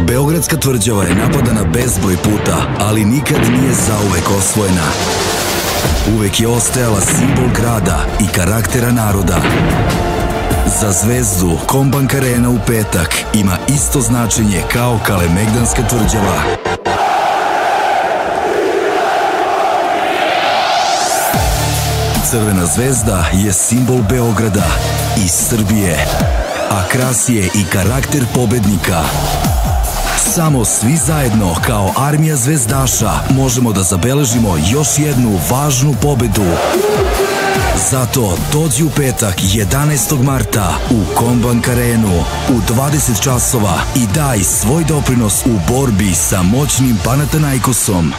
Beogradska tvrđava je napadana bezbroj puta, ali nikad nije zauvek osvojena. Uvek je ostajala simbol grada i karaktera naroda. Za zvezdu Kombank Arena u petak ima isto značenje kao Kalemegdanska tvrđava. Crvena zvezda je simbol Beograda i Srbije, a krasi je i karakter pobednika. Samo svi zajedno kao armija zvezdaša možemo da zabeležimo još jednu važnu pobedu. Zato dođi u petak 11. marta u Kombank Arenu u 20 časova i daj svoj doprinos u borbi sa moćnim Panathinaikosom.